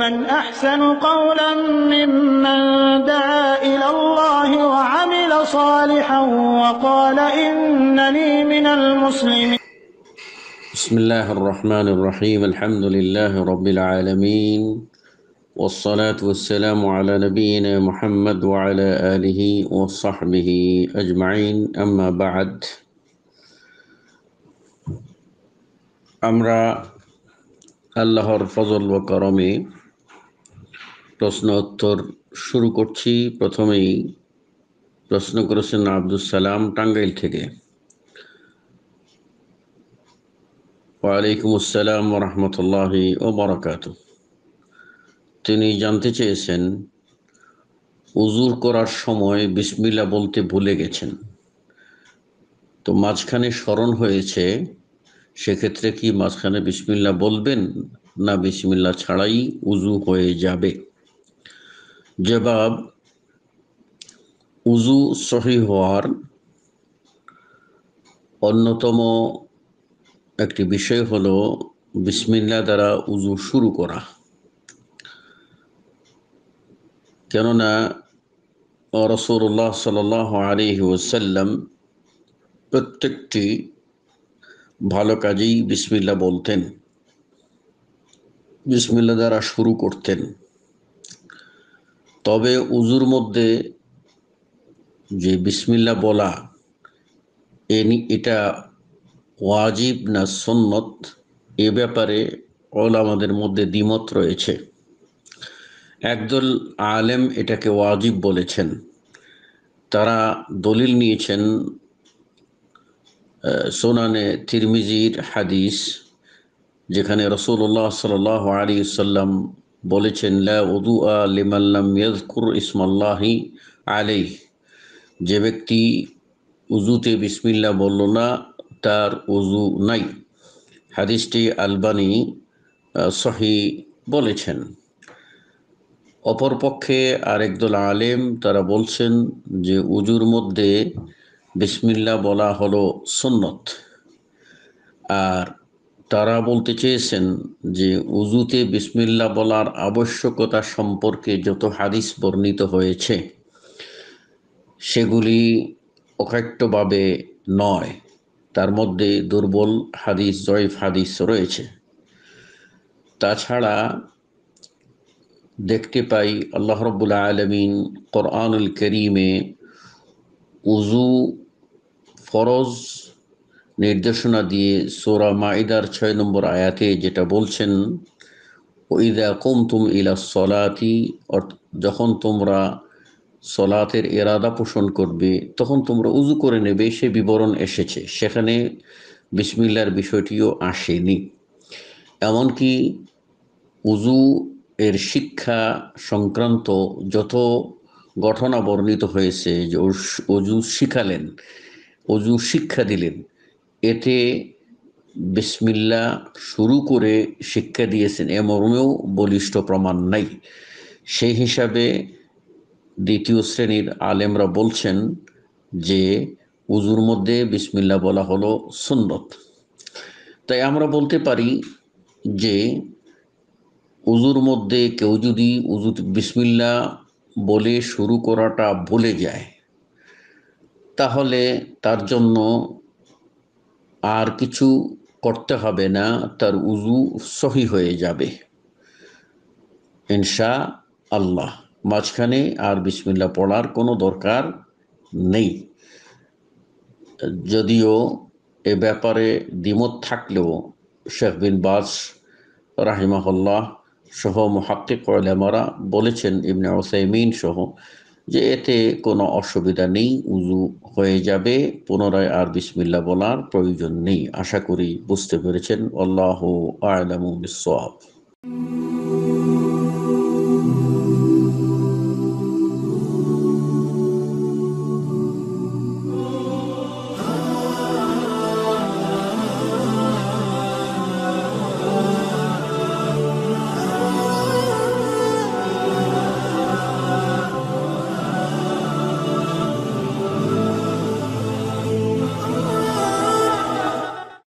ومن أحسن قولا ممن دعا إلى الله وعمل صالحا وقال إنني من المسلمين بسم الله الرحمن الرحيم الحمد لله رب العالمين والصلاة والسلام على نبينا محمد وعلى آله وصحبه أجمعين أما بعد আমরা আল্লাহর ফজল ও করমে প্রশ্ন উত্তর শুরু করছি। প্রথমেই প্রশ্ন করেছেন আব্দুল সালাম টাঙ্গাইল থেকে। ওয়ালাইকুম আসসালাম রহমতুল্লাহ ও বরাকাত তিনি জানতে চেয়েছেন, উজুর করার সময় বিসমিল্লা বলতে ভুলে গেছেন। তো মাঝখানে স্মরণ হয়েছে, সেক্ষেত্রে কি মাঝখানে বিসমিল্লা বলবেন না বিসমিল্লা ছাড়াই উজু হয়ে যাবে? জবাব উজু সহি হওয়ার অন্যতম একটি বিষয় হলো বিসমিল্লা দ্বারা উজু শুরু করা। কেননা রসুল্লাহ সাল আলী ওসাল্লাম প্রত্যেকটি ভালো কাজেই বিসমিল্লা বলতেন। বিসমিল্লা দ্বারা শুরু করতেন। তবে উজুর মধ্যে যে বিসমিল্লা বলা এটা ওয়াজিব না সন্নত? এ ব্যাপারে আমাদের মধ্যে দ্বিমত রয়েছে। একদল আলেম এটাকে ওয়াজিব বলেছেন। তারা দলিল নিয়েছেন সোনানে তিরমিজির হাদিস, যেখানে রসুল্লাহ সাল আলী সাল্লাম বলেছেন ইসমাল্লাহি আলাই যে ব্যক্তি উজুতে বিসমিল্লা বলল না, তার উজু নাই। হাদিসটি আলবানি সহি বলেছেন। অপরপক্ষে আরেকদল আলেম, তারা বলছেন যে উজুর মধ্যে বিসমিল্লা বলা হলো সুন্নত। আর তারা বলতে চেয়েছেন যে উজুতে বিসমিল্লা বলার আবশ্যকতা সম্পর্কে যত হাদিস বর্ণিত হয়েছে, সেগুলি অকাট্যভাবে নয়। তার মধ্যে দুর্বল হাদিস, জয়ফ হাদিস রয়েছে। তাছাড়া দেখতে পাই আল্লাহ রব্বুল আলমিন কোরআনুল করিমে উজু ফরজ নির্দেশনা দিয়ে সোরা মাইদার ছয় নম্বর আয়াতে যেটা বলছেন ওইদা কুম তুম ইলা সলাতি যখন তোমরা সলাতের এরাদা পোষণ করবে, তখন তোমরা উজু করে নেবে, সে বিবরণ এসেছে। সেখানে বিসমিল্লার বিষয়টিও আসেনি। এমনকি উজু এর শিক্ষা সংক্রান্ত যত ঘটনা বর্ণিত হয়েছে যে অজু শিখালেন অজু শিক্ষা দিলেন এতে বিসমিল্লা শুরু করে শিক্ষা দিয়েছেন। এ মর্মেও বলিষ্ঠ প্রমাণ নাই। সেই হিসাবে দ্বিতীয় শ্রেণির আলেমরা বলছেন যে, উজুর মধ্যে বিসমিল্লা বলা হলো সুন্নত। তাই আমরা বলতে পারি যে, উজুর মধ্যে কেউ যদি উজু বিসমিল্লা বলে শুরু করাটা ভুলে যায়, তাহলে তার জন্য আর কিছু করতে হবে না, তার উজু সহি হয়ে যাবে। ইনশা আল্লাহ। মাঝখানে আর বিসমিল্লা পড়ার কোনো দরকার নেই। যদিও এ ব্যাপারে দ্বিমত থাকলেও শেখ বিন বাজ রাহিমাহল্লাহ সহ মহাক্কিক ওলামারা বলেছেন, ইবনে ওসাইমিন সহ যে এতে কোনো অসুবিধা নেই, উজু হয়ে যাবে। পুনরায় আর বিসমিল্লা বলার প্রয়োজন নেই। আশা করি বুঝতে পেরেছেন। আল্লাহ আলামু বিসওয়াব